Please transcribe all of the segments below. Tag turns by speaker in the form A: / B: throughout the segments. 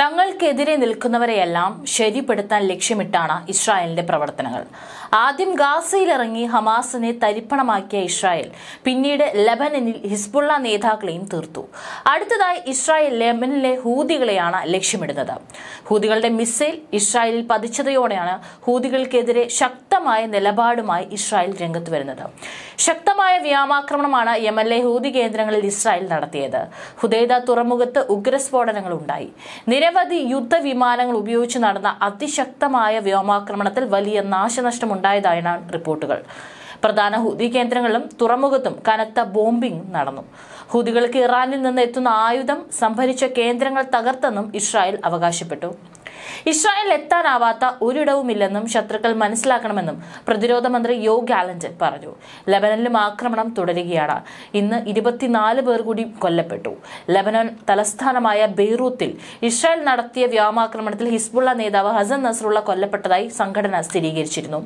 A: തങ്ങൾക്കെതിരെ നിൽക്കുന്നവരെയെല്ലാം ശരിപ്പെടുത്താൻ ലക്ഷ്യമിട്ടാണ് ഇസ്രായേലിന്റെ പ്രവർത്തനങ്ങൾ. ആദ്യം ഗാസയിലിറങ്ങി ഹമാസിനെ തരിപ്പണമാക്കിയ ഇസ്രായേൽ പിന്നീട് ലെബനനിൽ ഹിസ്ബുള്ള നേതാക്കളെയും തീർത്തു. അടുത്തതായി ഇസ്രായേൽ ലബനിലെ ഹൂതികളെയാണ് ലക്ഷ്യമിടുന്നത്. ഹൂതികളുടെ മിസൈൽ ഇസ്രായേലിൽ പതിച്ചതയോടെയാണ് ഹൂതികൾക്കെതിരെ ശക്തമായ നിലപാടുമായി ഇസ്രായേൽ രംഗത്ത് വരുന്നത്. ശക്തമായ വ്യോമാക്രമണമാണ് യമനിലെ ഹൂതി കേന്ദ്രങ്ങളിൽ ഇസ്രായേൽ നടത്തിയത്. ഹുദൈദ തുറമുഖത്ത് ഉഗ്രസ്ഫോടനങ്ങൾ ഉണ്ടായി നിരവധി യുദ്ധവിമാനങ്ങൾ ഉപയോഗിച്ച് നടന്ന അതിശക്തമായ വ്യോമാക്രമണത്തിൽ വലിയ നാശനഷ്ടം ഉണ്ടായതായാണ് റിപ്പോർട്ടുകൾ. പ്രധാന ഹൂതി കേന്ദ്രങ്ങളിലും തുറമുഖത്തും കനത്ത ബോംബിംഗ് നടന്നു. ഹൂതികൾക്ക് ഇറാനിൽ നിന്ന് എത്തുന്ന ആയുധം സംഭരിച്ച കേന്ദ്രങ്ങൾ തകർത്തെന്നും ഇസ്രായേൽ അവകാശപ്പെട്ടു. ഇസ്രായേൽ എത്താനാവാത്ത ഒരിടവുമില്ലെന്നും ശത്രുക്കൾ മനസ്സിലാക്കണമെന്നും പ്രതിരോധ മന്ത്രി യോ ഗാലന്റ് പറഞ്ഞു. ലബനനിലും ആക്രമണം തുടരുകയാണ്. ഇന്ന് ഇരുപത്തിനാല് പേർ കൂടി കൊല്ലപ്പെട്ടു. ലബനൻ തലസ്ഥാനമായ ബെയ്റൂത്തിൽ ഇസ്രായേൽ നടത്തിയ വ്യോമാക്രമണത്തിൽ ഹിസ്ബുള്ള നേതാവ് ഹസൻ നസറുള്ള കൊല്ലപ്പെട്ടതായി സംഘടന സ്ഥിരീകരിച്ചിരുന്നു.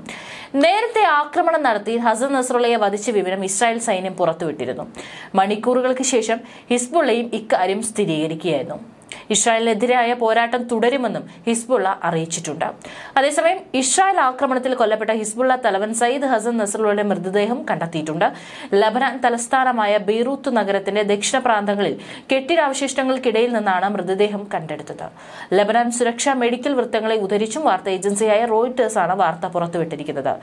A: നേരത്തെ ആക്രമണം നടത്തി ഹസൻ നസറുള്ളയെ വധിച്ച വിവരം ഇസ്രായേൽ സൈന്യം പുറത്തുവിട്ടിരുന്നു. മണിക്കൂറുകൾക്ക് ശേഷം ഹിസ്ബുള്ളയും ഇക്കാര്യം സ്ഥിരീകരിക്കുകയായിരുന്നു. ഇസ്രായേലിനെതിരായ പോരാട്ടം തുടരുമെന്നും ഹിസ്ബുള്ള അറിയിച്ചിട്ടുണ്ട്. അതേസമയം ഇസ്രായേൽ ആക്രമണത്തിൽ കൊല്ലപ്പെട്ട ഹിസ്ബുള്ള തലവൻ സയ്യിദ് ഹസൻ നസറുള്ളയുടെ മൃതദേഹം കണ്ടെത്തിയിട്ടുണ്ട്. ലബനാൻ തലസ്ഥാനമായ ബെയ്റൂത്ത് നഗരത്തിന്റെ ദക്ഷിണ പ്രാന്തങ്ങളിൽ കെട്ടിടാവശിഷ്ടങ്ങൾക്കിടയിൽ നിന്നാണ് മൃതദേഹം കണ്ടെടുത്തത്. ലബനാൻ സുരക്ഷാ മെഡിക്കൽ വൃത്തങ്ങളെ ഉദ്ധരിച്ചും വാർത്താ ഏജൻസിയായ റോയിട്ടേഴ്സാണ് വാർത്ത പുറത്തുവിട്ടിരിക്കുന്നത്.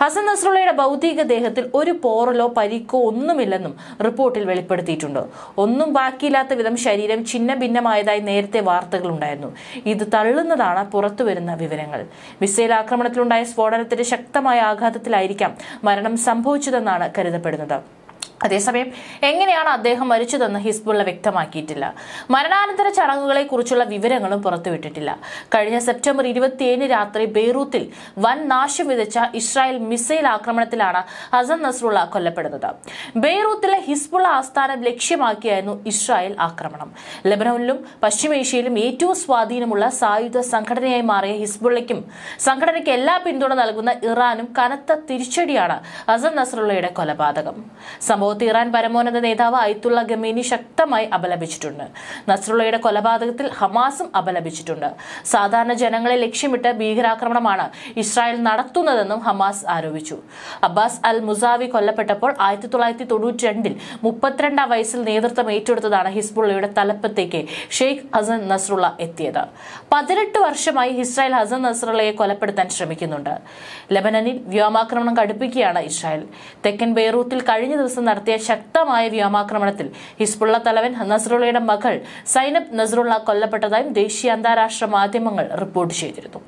A: ഹസൻ നസ്രുള്ളയുടെ ഭൗതിക ദേഹത്തിൽ ഒരു പോറലോ പരിക്കോ ഒന്നുമില്ലെന്നും റിപ്പോർട്ടിൽ വെളിപ്പെടുത്തിയിട്ടുണ്ട്. ഒന്നും ബാക്കിയില്ലാത്ത വിധം ശരീരം ഛിന്ന ഭിന്നമായതായി നേരത്തെ വാർത്തകളുണ്ടായിരുന്നു ഇത് തള്ളുന്നതാണ് പുറത്തുവരുന്ന വിവരങ്ങൾ. മിസൈൽ ആക്രമണത്തിലുണ്ടായ സ്ഫോടനത്തിന്റെ ശക്തമായ ആഘാതത്തിലായിരിക്കാം മരണം സംഭവിച്ചതെന്നാണ് കരുതപ്പെടുന്നത്. അതേസമയം എങ്ങനെയാണ് അദ്ദേഹം മരിച്ചതെന്ന് ഹിസ്ബുള്ള വ്യക്തമാക്കിയിട്ടില്ല. മരണാനന്തര ചടങ്ങുകളെ കുറിച്ചുള്ള വിവരങ്ങളും പുറത്തുവിട്ടിട്ടില്ല. കഴിഞ്ഞ സെപ്റ്റംബർ ഇരുപത്തിയേഴിന് രാത്രി ബെയ്റൂത്തിൽ വൻ നാശം വിതച്ച ഇസ്രായേൽ മിസൈൽ ആക്രമണത്തിലാണ് ഹസൻ നസ്രുള്ള കൊല്ലപ്പെടുന്നത്. ബെയ്റൂത്തിലെ ഹിസ്ബുള്ള ആസ്ഥാനം ലക്ഷ്യമാക്കിയായിരുന്നു ഇസ്രായേൽ ആക്രമണം. ലബനനിലും പശ്ചിമേഷ്യയിലും ഏറ്റവും സ്വാധീനമുള്ള സായുധ സംഘടനയായി മാറിയ ഹിസ്ബുള്ളയ്ക്കും സംഘടനയ്ക്ക് എല്ലാ പിന്തുണ നൽകുന്ന ഇറാനും കനത്ത തിരിച്ചടിയാണ് ഹസൻ നസ്രുള്ളയുടെ കൊലപാതകം. സംഭവത്തിൽ ഇറാൻ പരമോന്നത നേതാവ് അയത്തുള്ള ഗമീനി ശക്തമായി അപലപിച്ചിട്ടുണ്ട്. നസ്രുള്ളയുടെ കൊലപാതകത്തിൽ ഹമാസും അപലപിച്ചിട്ടുണ്ട്. സാധാരണ ജനങ്ങളെ ലക്ഷ്യമിട്ട് ഭീകരാക്രമണമാണ് ഇസ്രായേൽ നടത്തുന്നതെന്നും ഹമാസ് ആരോപിച്ചു. അബ്ബാസ് അൽ മുസാവി കൊല്ലപ്പെട്ടപ്പോൾ ആയിരത്തി തൊള്ളായിരത്തി തൊണ്ണൂറ്റി രണ്ടിൽ മുപ്പത്തിരണ്ടാം വയസ്സിൽ നേതൃത്വം ഏറ്റെടുത്തതാണ് ഹിസ്ബുള്ളയുടെ തലപ്പത്തേക്ക് ഷെയ്ഖ് ഹസൻ നസ്രുള്ള എത്തിയത്. പതിനെട്ട് വർഷമായി ഇസ്രായേൽ ഹസൻ നസ്രുള്ളയെ കൊലപ്പെടുത്താൻ ശ്രമിക്കുന്നുണ്ട്. ലെബനനിൽ വ്യോമാക്രമണം കടുപ്പിക്കുകയാണ് ഇസ്രായേൽ. തെക്കൻ ബെയ്റൂത്തിൽ കഴിഞ്ഞ ദിവസം നടത്തിയ ശക്തമായ വ്യോമാക്രമണത്തിൽ ഹിസ്ബുള്ള തലവൻ നസ്രുള്ളയുടെ മകൾ സൈനബ് നസ്രുള്ള കൊല്ലപ്പെട്ടതായും ദേശീയ അന്താരാഷ്ട്ര മാധ്യമങ്ങൾ റിപ്പോർട്ട് ചെയ്തിരുന്നു.